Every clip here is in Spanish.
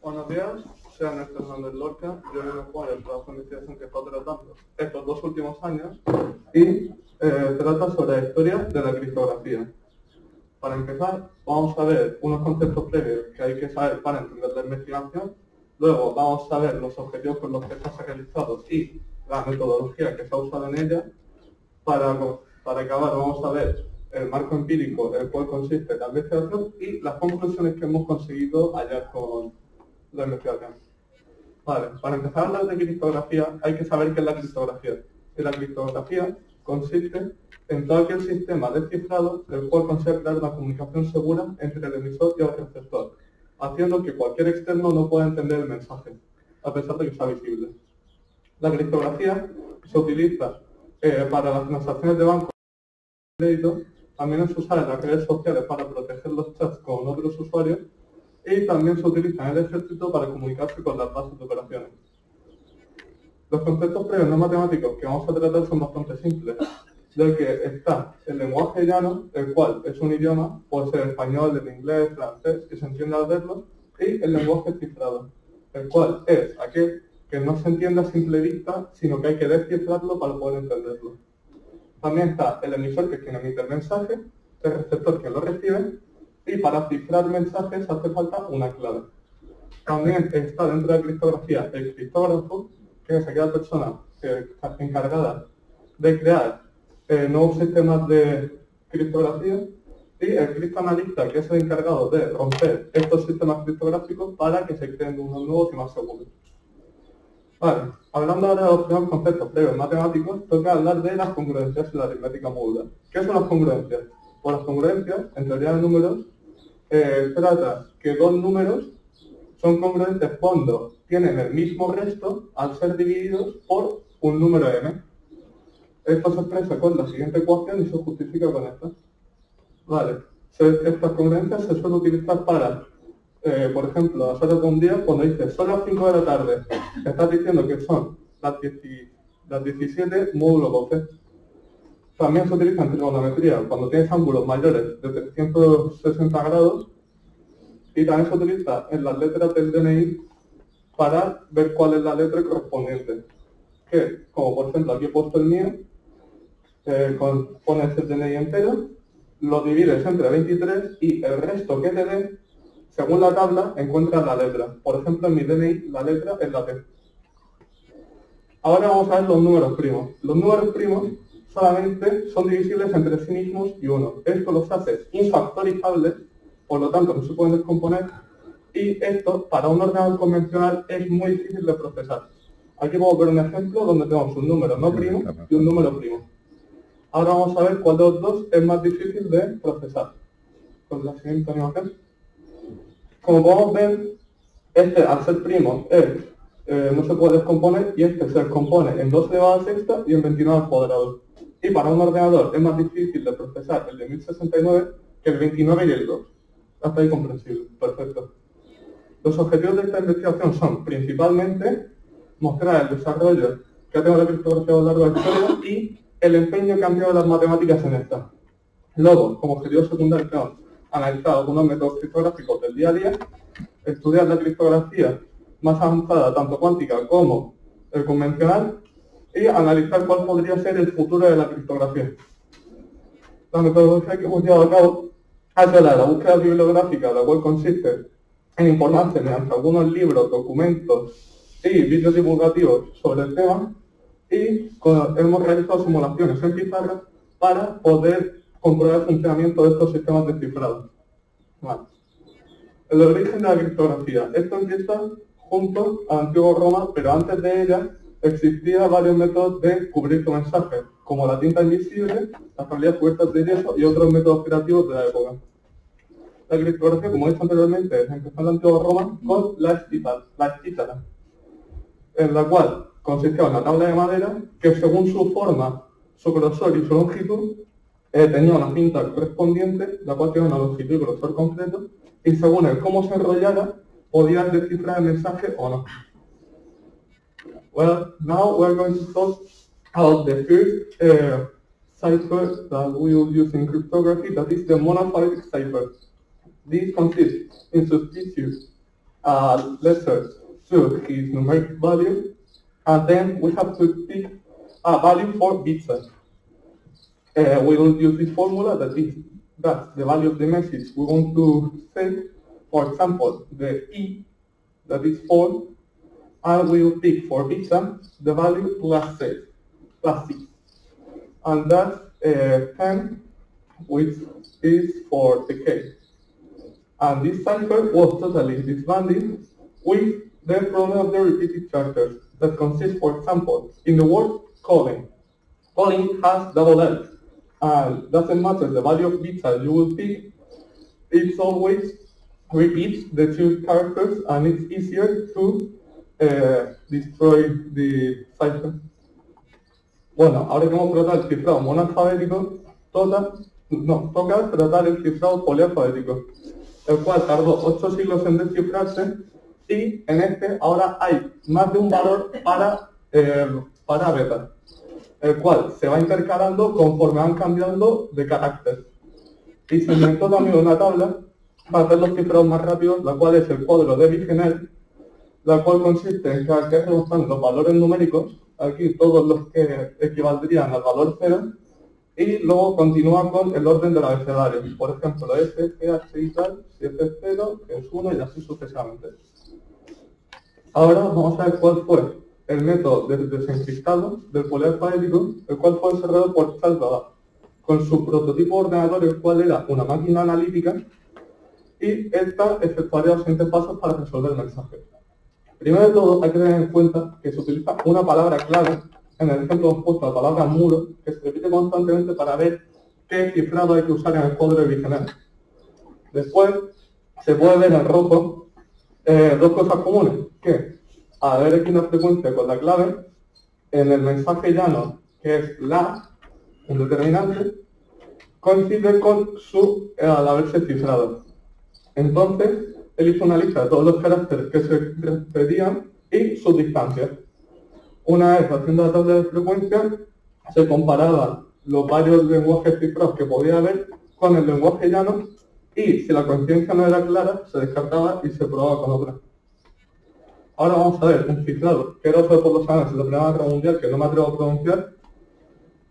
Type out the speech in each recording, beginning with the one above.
Buenos días, soy Ernesto Hernández Lorca. Yo a jugar el trabajo de investigación que estado tratando estos dos últimos años y eh, trata sobre la historia de la criptografía. Para empezar, vamos a ver unos conceptos previos que hay que saber para entender la investigación. Luego vamos a ver los objetivos con los que está realizado y la metodología que se ha usado en ella. Para, para acabar vamos a ver el marco empírico, el cual consiste la investigación y las conclusiones que hemos conseguido hallar con la investigación. Vale, para empezar a hablar de criptografía hay que saber qué es la criptografía. Y la criptografía consiste en todo aquel sistema de cifrado el cual consigue crear una comunicación segura entre el emisor y el receptor, haciendo que cualquier externo no pueda entender el mensaje, a pesar de que sea visible. La criptografía se utiliza eh, para las transacciones de banco de crédito también es usada en las redes sociales para proteger los chats con otros usuarios y también se utiliza en el ejército para comunicarse con las bases de operaciones. Los conceptos previos no matemáticos que vamos a tratar son bastante simples, ya que está el lenguaje llano, el cual es un idioma, puede ser español, el inglés, francés, que se entiende al verlo, y el lenguaje cifrado, el cual es aquel que no se entiende a simple vista, sino que hay que descifrarlo para poder entenderlo. También está el emisor que quien emite el mensaje, el receptor que lo recibe y para cifrar mensajes hace falta una clave. También está dentro de la criptografía el criptógrafo, que es aquella persona encargada de crear eh, nuevos sistemas de criptografía y el criptoanalista, que es el encargado de romper estos sistemas criptográficos para que se creen unos nuevos y más seguros. Vale, hablando ahora de los primeros conceptos previos matemáticos, toca hablar de las congruencias en la aritmética modular. ¿Qué son las congruencias? Pues las congruencias, en teoría de números, eh, trata que dos números son congruentes cuando tienen el mismo resto al ser divididos por un número m. Esto se expresa con la siguiente ecuación y se justifica con esta. Vale, estas congruencias se suelen utilizar para eh, por ejemplo, a horas de un día, cuando dices son las 5 de la tarde, estás diciendo que son las, las 17 módulo 12. También se utiliza en trigonometría cuando tienes ángulos mayores de 360 grados y también se utiliza en las letras del DNI para ver cuál es la letra correspondiente. Que, como por ejemplo aquí he puesto el mío, eh, pones el DNI entero, lo divides entre 23 y el resto que te dé según la tabla, encuentras la letra. Por ejemplo, en mi DNI la letra es la T. Ahora vamos a ver los números primos. Los números primos solamente son divisibles entre sí mismos y uno. Esto los hace infactorizables, por lo tanto no se pueden descomponer, y esto para un ordenador convencional es muy difícil de procesar. Aquí a ver un ejemplo donde tenemos un número no primo y un número primo. Ahora vamos a ver cuál de los dos es más difícil de procesar. Con la siguiente animación. Como podemos ver, este al ser primo eh, no se puede descomponer y este se descompone en 2 elevado a sexta y en 29 al cuadrado. Y para un ordenador es más difícil de procesar el de 1069 que el 29 y el 2. Hasta ahí comprensible. Perfecto. Los objetivos de esta investigación son principalmente mostrar el desarrollo que ha tenido la criptografía a lo largo de la historia y el empeño que han tenido las matemáticas en esta. Luego, como objetivo secundario, analizar algunos métodos criptográficos del día a día, estudiar la criptografía más avanzada, tanto cuántica como el convencional, y analizar cuál podría ser el futuro de la criptografía. La metodología que hemos llevado a cabo ha sido la, búsqueda bibliográfica, la cual consiste en informarse mediante algunos libros, documentos y vídeos divulgativos sobre el tema, y hemos realizado simulaciones en pizarra para poder comprobar el funcionamiento de estos sistemas de cifrado. El origen de la criptografía. Esto empieza junto al antiguo Roma, pero antes de ella existían varios métodos de cubrir tu mensaje, como la tinta invisible, las tablillas cubiertas de yeso y otros métodos creativos de la época. La criptografía, como he dicho anteriormente, empezó en la antigua Roma con la escítara, en la cual consistía en una tabla de madera que según su forma, su grosor y su longitud eh, tenía una cinta correspondiente, la cual tiene una longitud y grosor concreto, y según el cómo se enrollara, podías descifrar el mensaje o no. Well, now we're going to talk about the first uh, cipher that we will use in cryptography, that is the monophyletic cipher. This consists in substitute a letter to his numeric value, and then we have to pick a value for pizza. Uh, we will use this formula that is that's the value of the message we want to send. For example, the E, that is 4, and we will pick for pizza the value plus 6, plus 6. And that's uh, 10, which is for the K. And this cipher was totally disbanded with the problem of the repeated characters that consists, for example, in the word calling. Calling has double L, and doesn't matter the value of that you will pick, it's always repeats the two characters and it's easier to uh, destroy the cipher. Bueno, ahora que hemos tratado el cifrado. Monoalfabético, toca, no, toca tratar el cifrado polialfabético, el cual tardó 8 siglos en descifrarse y en este ahora hay más de un valor para, eh, para beta, el cual se va intercalando conforme van cambiando de carácter. Y se inventó también una tabla para hacer los cifrados más rápidos, la cual es el cuadro de Vigenel, la cual consiste en que aquí están los valores numéricos, aquí todos los que equivaldrían al valor 0, y luego continúa con el orden del abecedario. Por ejemplo, F, G, H y tal, si F es 0, es 1 y así sucesivamente. Ahora vamos a ver cuál fue el método de desencriptado del polialfabético, el cual fue desarrollado por Charles con su prototipo ordenador, el cual era una máquina analítica, y esta efectuaría los siguientes pasos para resolver el mensaje. Primero de todo, hay que tener en cuenta que se utiliza una palabra clave, en el ejemplo hemos puesto la palabra muro, que se repite constantemente para ver qué cifrado hay que usar en el cuadro Vigenel. Después, se puede ver en rojo eh, dos cosas comunes, que al haber aquí una frecuencia con la clave, en el mensaje llano, que es la, un determinante, coincide con su, eh, al haberse cifrado. Entonces, él hizo una lista de todos los caracteres que se pedían y sus distancias. Una vez haciendo la tabla de frecuencia, se comparaban los varios lenguajes cifrados que podía haber con el lenguaje llano y si la coincidencia no era clara, se descartaba y se probaba con otra. Ahora vamos a ver un cifrado que era usado por los años de la Primera Guerra Mundial, que no me atrevo a pronunciar.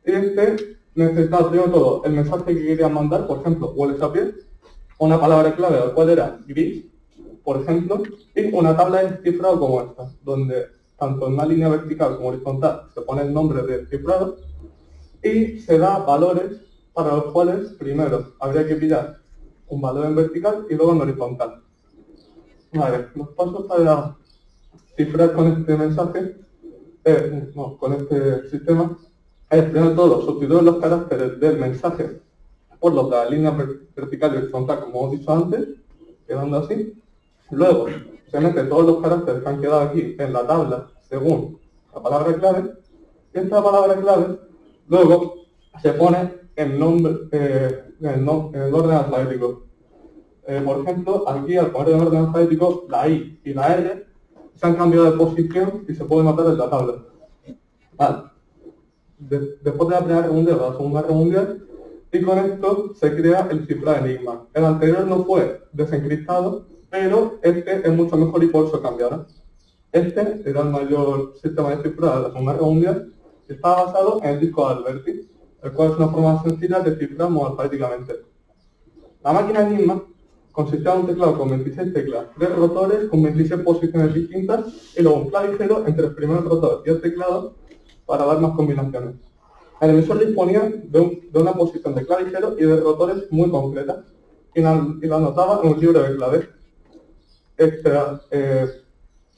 Este necesitaba primero todo el mensaje que querían mandar, por ejemplo, huele a una palabra clave, la cual era gris, por ejemplo, y una tabla de cifrado como esta, donde tanto en una línea vertical como horizontal se pone el nombre del cifrado y se da valores para los cuales primero habría que pillar un valor en vertical y luego en horizontal. Vale, los pasos para cifrar con este mensaje, eh, no, con este sistema, es primero todo sustituir los caracteres del mensaje por los de la línea vertical y horizontal, como hemos dicho antes, quedando así. Luego, se meten todos los caracteres que han quedado aquí en la tabla según la palabra clave. Y esta palabra clave, luego, se pone en, nombre, eh, en, el orden alfabético. Eh, por ejemplo, aquí al poner en orden alfabético, la I y la R se han cambiado de posición y se puede notar en la tabla. Vale. después de la primera reunión, la segunda reunión, y con esto se crea el cifrado enigma. El anterior no fue desencriptado, pero este es mucho mejor y por eso cambiará. Este era el mayor sistema de cifrado de la Segunda Mundial y estaba basado en el disco de Alberti, el cual es una forma sencilla de cifrar alfabéticamente. La máquina enigma consistía un teclado con 26 teclas, tres rotores con 26 posiciones distintas y luego un clavijero entre el primer rotor y el teclado para dar más combinaciones. El emisor disponía de, una posición de clavijero y de rotores muy concretas y la, anotaba en un libro de claves. Esta, eh,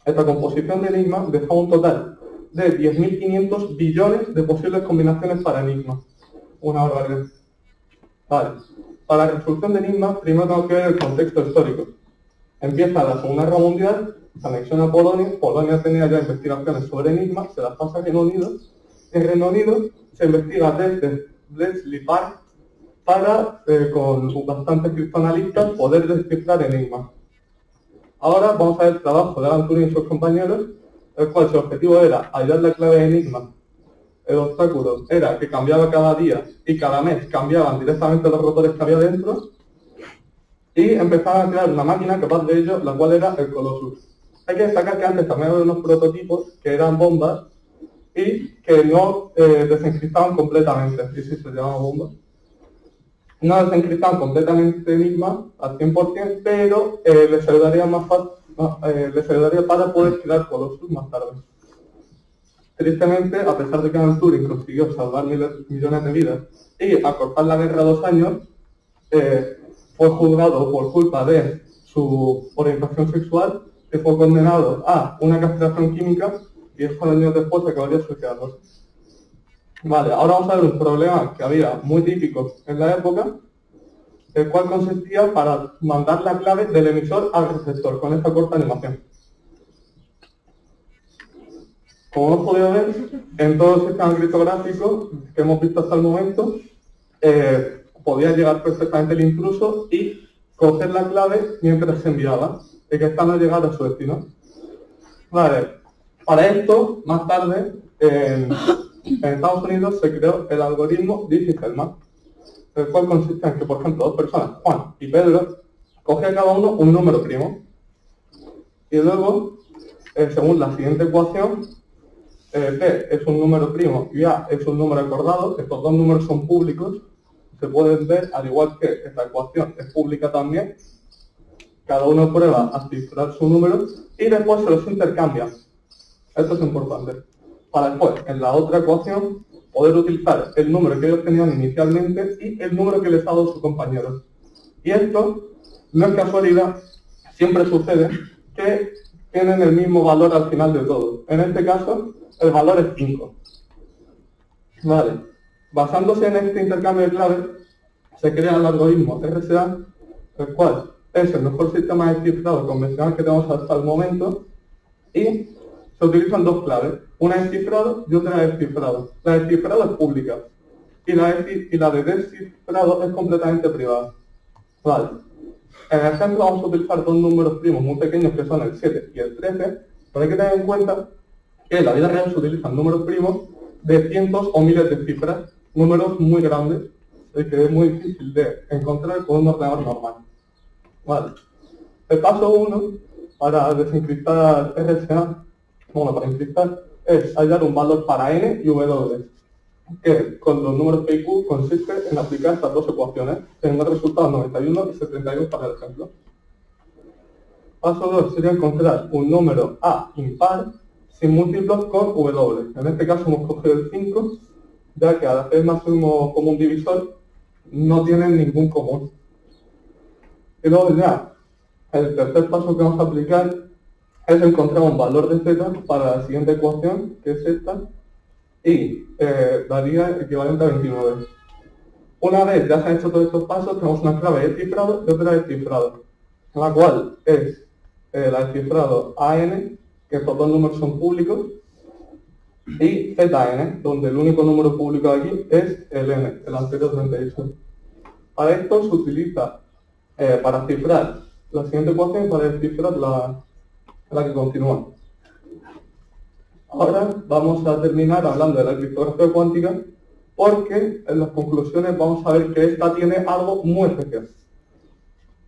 esta composición de enigma dejaba un total de 10.500 billones de posibles combinaciones para enigma. Una barbaridad. Vale. Para la resolución de enigmas, primero tengo que ver el contexto histórico. Empieza la Segunda Guerra Mundial, se anexiona a Polonia, Polonia tenía ya investigaciones sobre enigmas, se las pasa a Reino Unido, en Reino Unido se investiga desde Bletchley Park para, eh, con bastantes criptoanalistas, poder descifrar enigmas. Ahora vamos a ver el trabajo de Alan Turing y sus compañeros, el cual su objetivo era hallar la clave de enigma. El obstáculo era que cambiaba cada día y cada mes cambiaban directamente los rotores que había dentro. y empezaron a crear una máquina capaz de ello, la cual era el Colossus. Hay que destacar que antes también había unos prototipos que eran bombas y que no eh, desencriptaban completamente, y si se llama bomba. No desencriptaban completamente Enigma al 100%, pero eh, les ayudaría más eh, les ayudaría para poder crear Colossus más tarde. Tristemente, a pesar de que Alan Turing consiguió salvar miles, millones de vidas y acortar la guerra dos años, eh, fue juzgado por culpa de su orientación sexual y fue condenado a una castración química y 10 años después acabaría suicidándose. Vale, ahora vamos a ver un problema que había muy típico en la época, el cual consistía para mandar la clave del emisor al receptor con esta corta animación. Como hemos podido ver, en todo el sistema criptográfico que hemos visto hasta el momento, eh, podía llegar perfectamente el intruso y coger la clave mientras se enviaba y que esta no llegara a su destino. Vale, para esto, más tarde, en, Estados Unidos se creó el algoritmo Diffie-Hellman, el cual consiste en que, por ejemplo, dos personas, Juan y Pedro, cogen cada uno un número primo y luego, eh, según la siguiente ecuación, eh, B es un número primo y A es un número acordado, estos dos números son públicos, se pueden ver, al igual que esta ecuación es pública también, cada uno prueba a cifrar su número y después se los intercambia. Esto es importante. Para después, en la otra ecuación, poder utilizar el número que ellos tenían inicialmente y el número que les ha dado su compañero. Y esto no es casualidad, siempre sucede que tienen el mismo valor al final de todo. En este caso, el valor es 5. Vale. Basándose en este intercambio de claves, se crea el algoritmo RSA, el cual es el mejor sistema de cifrado convencional que tenemos hasta el momento, y se utilizan dos claves, una de cifrado y otra de descifrado. La de cifrado es pública, y la de descifrado es completamente privada. Vale. En el ejemplo vamos a utilizar dos números primos muy pequeños que son el 7 y el 13, pero hay que tener en cuenta que en la vida real se utilizan números primos de cientos o miles de cifras, números muy grandes, y que es muy difícil de encontrar con un ordenador normal. Vale. El paso 1 para desencriptar RSA, bueno, para encriptar, es hallar un valor para n y w, que con los números P y Q consiste en aplicar estas dos ecuaciones, teniendo resultados 91 y 72 para el ejemplo. Paso 2 sería encontrar un número A impar sin múltiplos con W. En este caso hemos cogido el 5, ya que al hacer máximo común divisor no tienen ningún común. Y luego ya, el tercer paso que vamos a aplicar es encontrar un valor de z para la siguiente ecuación, que es esta, y eh, daría equivalente a 29. Una vez ya se han hecho todos estos pasos, tenemos una clave de cifrado y otra de cifrado, la cual es eh, la de cifrado AN que estos dos números son públicos, y zn, donde el único número público aquí es el n, el anterior 38. Para esto se utiliza eh, para cifrar la siguiente ecuación para descifrar la, la que continúa. Ahora vamos a terminar hablando de la criptografía cuántica porque en las conclusiones vamos a ver que esta tiene algo muy especial.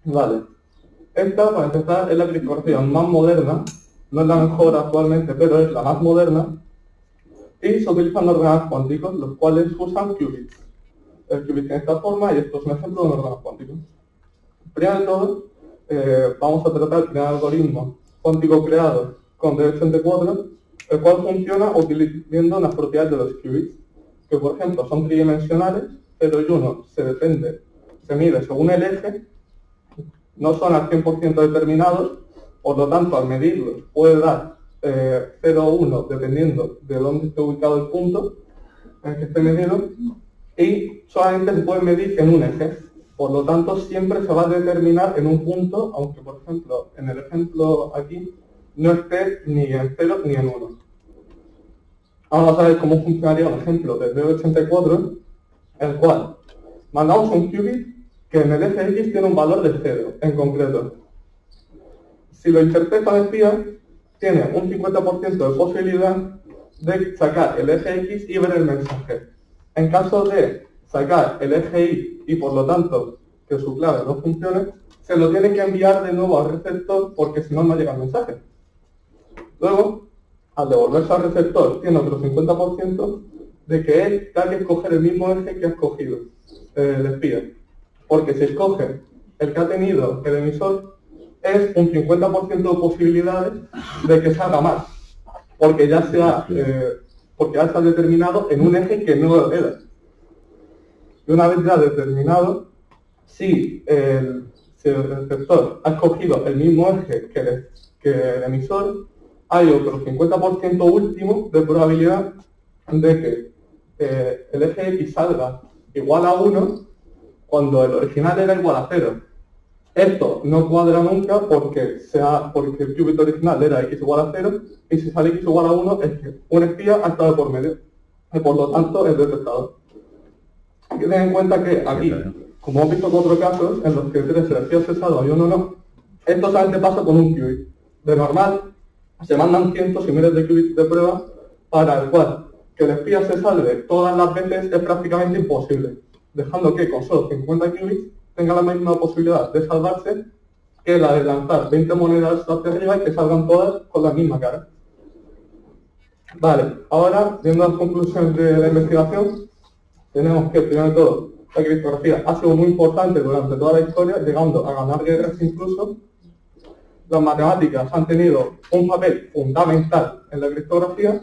Vale. Esta, para empezar, es la criptografía más moderna no es la mejor actualmente, pero es la más moderna, y se utilizan ordenadores cuánticos, los cuales usan qubits. El qubit tiene esta forma y esto es un ejemplo de un ordenador cuántico. Primero de todo, eh, vamos a tratar el primer algoritmo cuántico creado con D84, el cual funciona utilizando las propiedades de los qubits, que por ejemplo son tridimensionales, pero y uno se depende, se mide según el eje, no son al 100% determinados, por lo tanto, al medirlos puede dar eh, 0 o 1 dependiendo de dónde esté ubicado el punto en el que esté medido y solamente se puede medir en un eje. Por lo tanto, siempre se va a determinar en un punto, aunque por ejemplo, en el ejemplo aquí, no esté ni en 0 ni en 1. Vamos a ver cómo funcionaría un ejemplo de B84, el cual mandamos un qubit que en el eje X tiene un valor de 0 en concreto. Si lo interpreta de espía, tiene un 50% de posibilidad de sacar el eje X y ver el mensaje. En caso de sacar el eje Y y por lo tanto que su clave no funcione, se lo tiene que enviar de nuevo al receptor porque si no, no llega el mensaje. Luego, al devolverse al receptor, tiene otro 50% de que él tenga que escoger el mismo eje que ha escogido eh, el espía. Porque si escoge el que ha tenido el emisor, es un 50% de posibilidades de que salga más. Porque ya se eh, porque ya está determinado en un eje que no era. Y una vez ya determinado, si el, receptor ha escogido el mismo eje que el, que el emisor, hay otro 50% último de probabilidad de que eh, el eje X salga igual a 1 cuando el original era igual a 0. Esto no cuadra nunca porque, sea, porque el qubit original era x igual a 0 y si sale x igual a 1 es que un espía ha estado por medio y por lo tanto es detectado. Hay que tener en cuenta que aquí, como hemos visto con otros casos en los que tres el espía cesado y uno no, esto solamente pasa con un qubit. De normal, se mandan cientos y miles de qubits de prueba para el cual que el espía se salve todas las veces es prácticamente imposible, dejando que con solo 50 qubits tenga la misma posibilidad de salvarse que la de lanzar 20 monedas hacia arriba y que salgan todas con la misma cara. Vale, ahora, viendo las conclusiones de la investigación, tenemos que, primero de todo, la criptografía ha sido muy importante durante toda la historia, llegando a ganar guerras incluso. Las matemáticas han tenido un papel fundamental en la criptografía.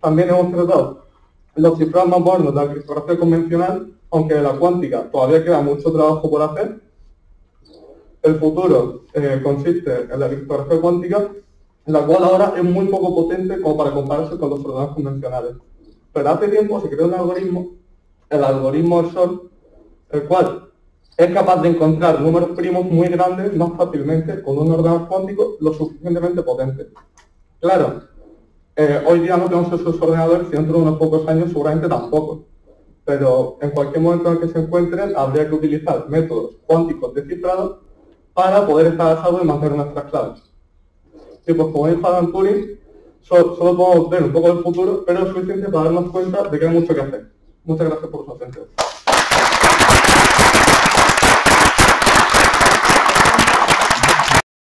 También hemos tratado los cifrados más modernos de la criptografía convencional aunque de la cuántica todavía queda mucho trabajo por hacer, el futuro eh, consiste en la criptografía cuántica, la cual ahora es muy poco potente como para compararse con los ordenadores convencionales. Pero hace tiempo se creó un algoritmo, el algoritmo SOR, el cual es capaz de encontrar números primos muy grandes más fácilmente con un ordenador cuántico lo suficientemente potente. Claro, eh, hoy día no tenemos esos ordenadores y dentro de unos pocos años seguramente tampoco pero en cualquier momento en el que se encuentren habría que utilizar métodos cuánticos de cifrado para poder estar a salvo y mantener nuestras claves. Sí, pues como dijo Alan Turing, solo, podemos ver un poco del futuro, pero es suficiente para darnos cuenta de que hay mucho que hacer. Muchas gracias por su atención.